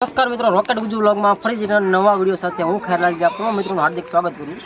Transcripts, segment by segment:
નમસ્કાર મિત્રો, રોકેટ ગુજુ બ્લોગમાં ફરી નવા વીડિયો સાથે હું ખેરલાલજી આપ તમામ મિત્રોનું હાર્દિક સ્વાગત કરું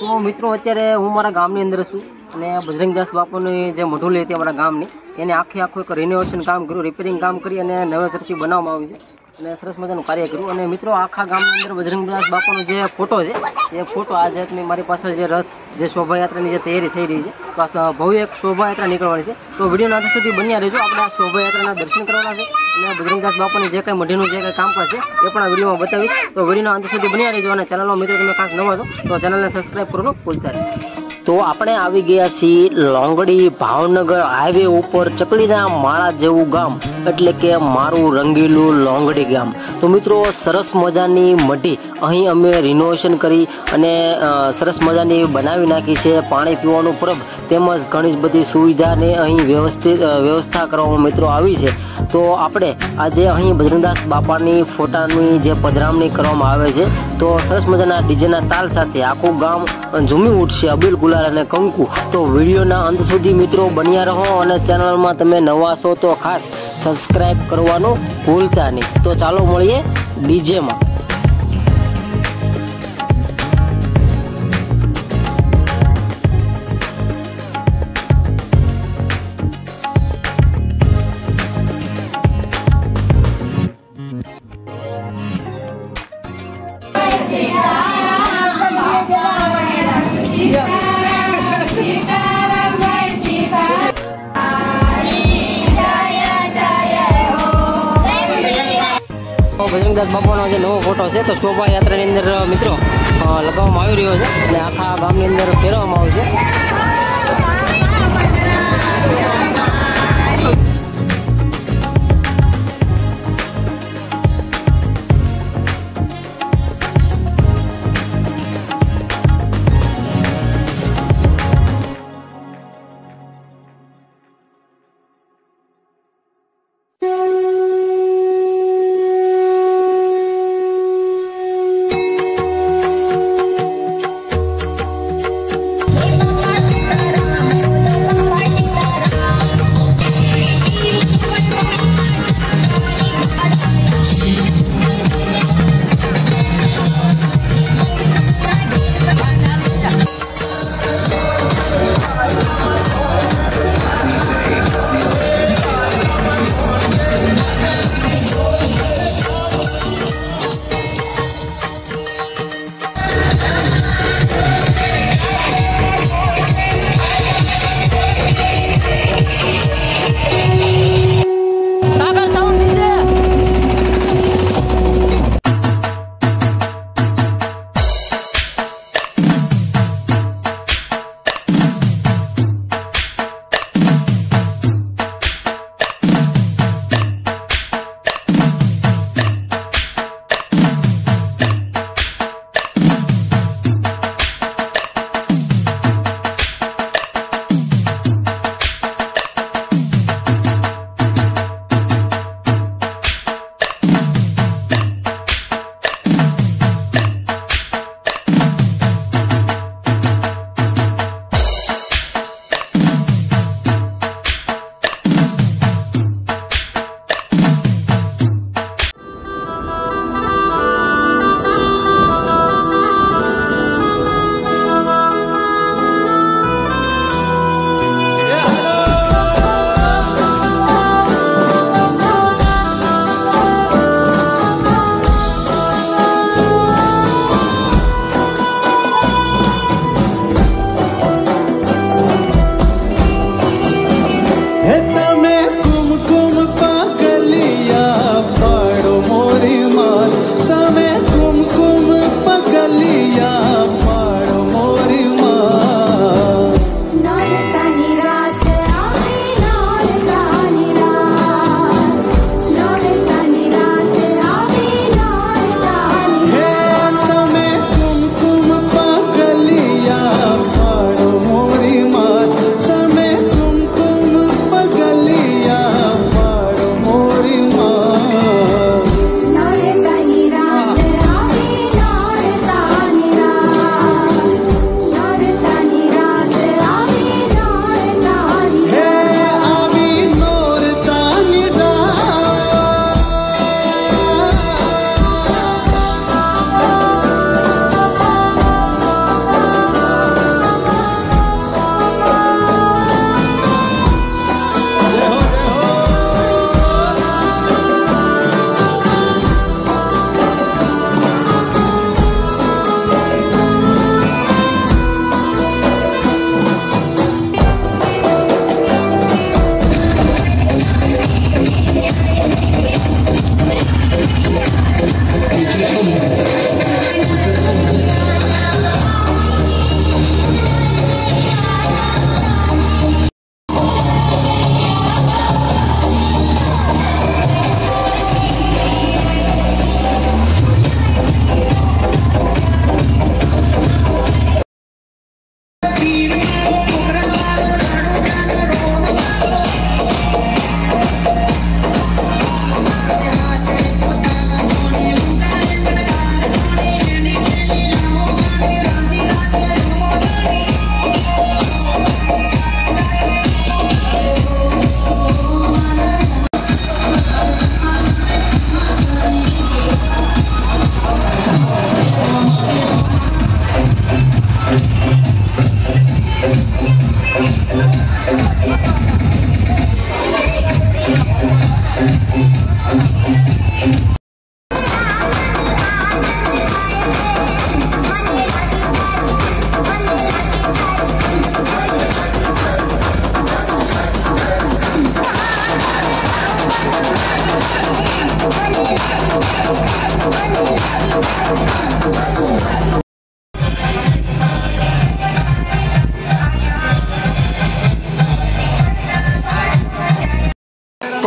તો મિત્રો, અત્યારે હું મારા ગામની અંદર છું અને બજરંગદાસ બાપુની જે મઢુલી હતી અમારા ગામની, એને આખે આખું એક રિનોવેશન કામ કર્યું રિપેરિંગ કામ કરી અને નવેસરથી બનાવવામાં આવ્યું છે. અને સરસ મજાનું કાર્ય કર્યું. અને મિત્રો, આખા ગામની અંદર બજરંગદાસ બાપાનો જે ફોટો છે, એ ફોટો આ જાતની મારી પાસે જે રથ, જે શોભાયાત્રાની જે તૈયારી થઈ રહી છે તો ભવ્ય એક શોભાયાત્રા નીકળવાની છે. તો વિડીયોના અંત સુધી બન્યા રહેજો. આપણે આ શોભાયાત્રાના દર્શન કરવાના છે. અને બજરંગદાસ બાપાની જે કંઈ મઢીનું જે કંઈ કામકાજ છે એ પણ આ વિડીયોમાં બતાવીશ. તો વિડીયોના અંત સુધી બન્યા રહેજો. અને ચેનલનો મિત્રો, તમે ખાસ નવા છો, તો ચેનલને સબસ્ક્રાઈબ કરવાનું ભૂલતા નહીં. તો આપણે આવી ગયા છીએ લોંગડી ભાવનગર હાઈવે ઉપર ચકલીના માળા જેવું ગામ, એટલે કે મારું રંગીલું લોંગડી ગામ. તો મિત્રો, સરસ મજાની મઢી. અહીં અમે રિનોવેશન કરી અને સરસ મજાની બનાવી નાખી છે પાણી પીવાનું પરબ, તેમજ ઘણી જ બધી સુવિધાને અહીં વ્યવસ્થિત વ્યવસ્થા કરવામાં મિત્રો આવી છે. તો આપણે આજે અહીં બજરંગદાસ બાપાની ફોટાની જે પધરામણી કરવામાં આવે છે તો સરસ મજાના ડીજેના તાલ સાથે આખું ગામ ઝૂમી ઉઠશે અબીલ ગુલાલ અને કંકુ. તો વિડીયોના અંત સુધી મિત્રો બન્યા રહો અને ચેનલમાં તમે નવા છો તો ખાસ સબસ્ક્રાઈબ કરવાનું ભૂલતા નહીં. તો ચાલો મળીએ ડીજેમાં. તો બજરંગદાસ બાપાનો જે નવો ફોટો છે. તો શોભાયાત્રાની અંદર મિત્રો લગાવવામાં આવી રહ્યો છે અને આખા ગામની અંદર ફેરવવામાં આવશે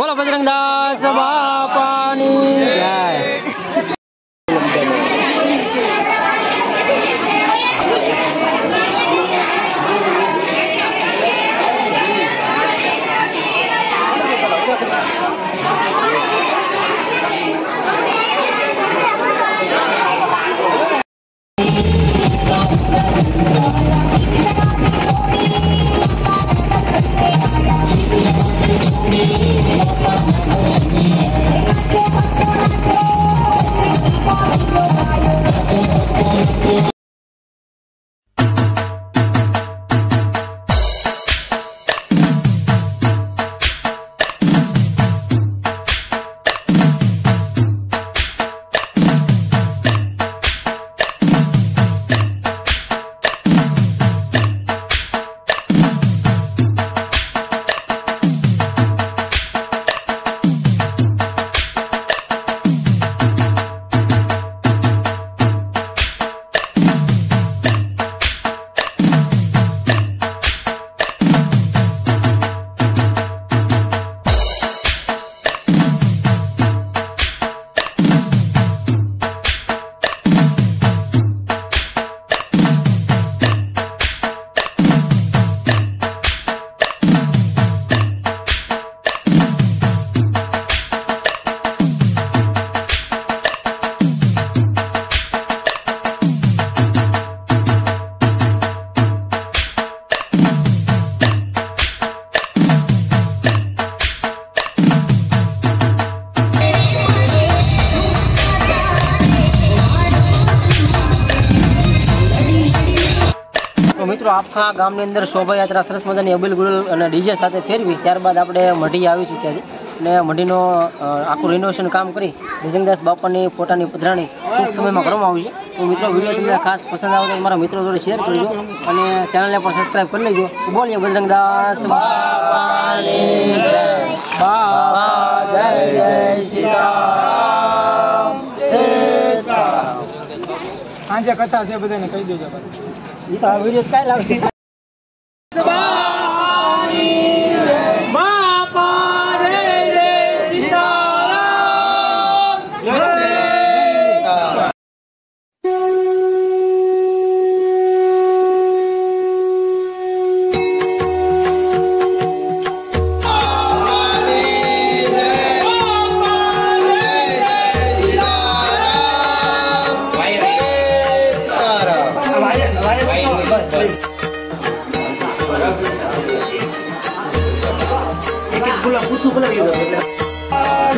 Bola panjang dah sebab nih. Thank you. બાપાની જય તો મિત્રો આખા ગામની અંદર શોભાયાત્રા સરસ મજાની અબિલ ગુલ અને ડીજે સાથે ફેરવી ત્યારબાદ આપણે મઢી આવી ચૂક્યા છીએ. અને મઢીનો આખું રિનોવેશન કામ કરી ભુજંગદાસ બાપાની પોતાની પધરાણી ટૂંક સમયમાં કરવામાં આવશે તો મિત્રો વીડિયો તમને ખાસ પસંદ આવે તો મારા મિત્રો જોડે શેર કરજો અને ચેનલને પણ સબસ્ક્રાઈબ કરી લેજો. બોલીએ જય. બાપા જય સાંજે કથા છે બધાને કહી દેજો. ઈ તો આ વીડિયો કાંઈ લાગશે Bye.